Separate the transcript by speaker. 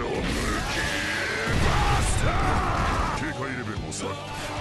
Speaker 1: をきバスタ警戒レベルも下げ